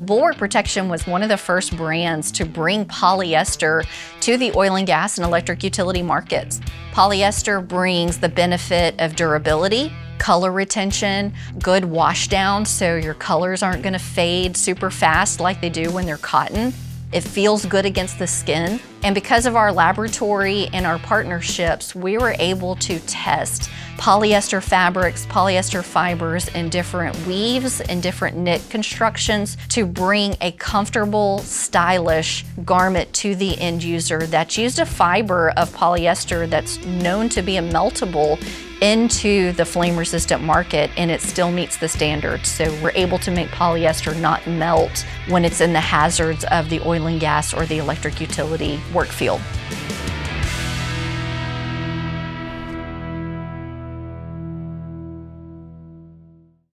Bulwark Protection was one of the first brands to bring polyester to the oil and gas and electric utility markets. Polyester brings the benefit of durability, color retention, good wash down so your colors aren't gonna fade super fast like they do when they're cotton. It feels good against the skin. And because of our laboratory and our partnerships, we were able to test polyester fabrics, polyester fibers in different weaves and different knit constructions to bring a comfortable, stylish garment to the end user that's used a fiber of polyester that's known to be a meltable into the flame resistant market and it still meets the standards. So we're able to make polyester not melt when it's in the hazards of the oil and gas or the electric utility work field.